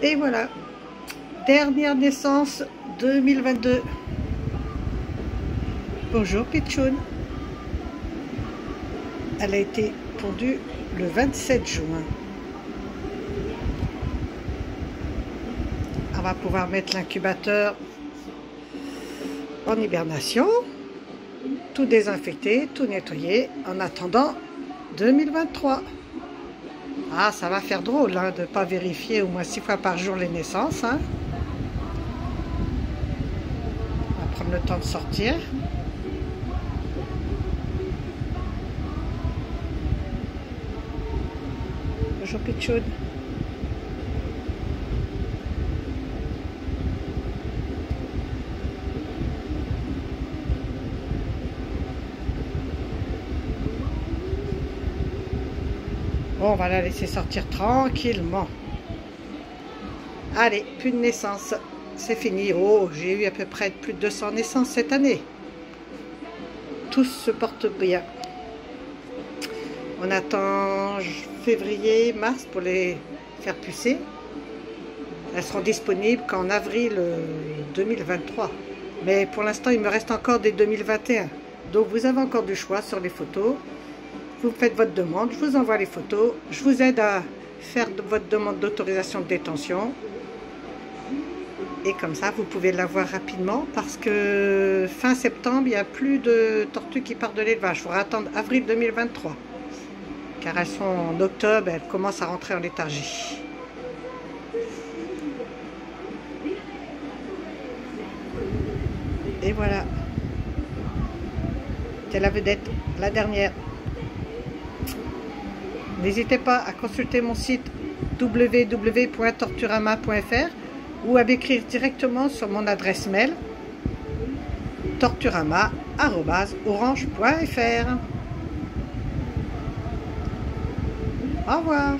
Et voilà, dernière naissance 2022. Bonjour Pichoun. Elle a été pondue le 27 juin. On va pouvoir mettre l'incubateur en hibernation, tout désinfecter, tout nettoyer en attendant 2023. Ah, ça va faire drôle hein, de ne pas vérifier au moins six fois par jour les naissances. Hein. On va prendre le temps de sortir. Bonjour Pichoun. Bon, on va la laisser sortir tranquillement. Allez, plus de naissance. C'est fini. Oh, j'ai eu à peu près plus de 200 naissances cette année. Tous se portent bien. On attend février, mars pour les faire pucer. Elles seront disponibles qu'en avril 2023. Euh, Mais pour l'instant, il me reste encore des 2021. Donc vous avez encore du choix sur les photos vous faites votre demande, je vous envoie les photos, je vous aide à faire votre demande d'autorisation de détention. Et comme ça, vous pouvez l'avoir rapidement parce que fin septembre, il n'y a plus de tortues qui partent de l'élevage. Il faudra attendre avril 2023. Car elles sont en octobre, elles commencent à rentrer en léthargie. Et voilà. C'est la vedette, la dernière. N'hésitez pas à consulter mon site www.torturama.fr ou à m'écrire directement sur mon adresse mail torturama.orange.fr. Au revoir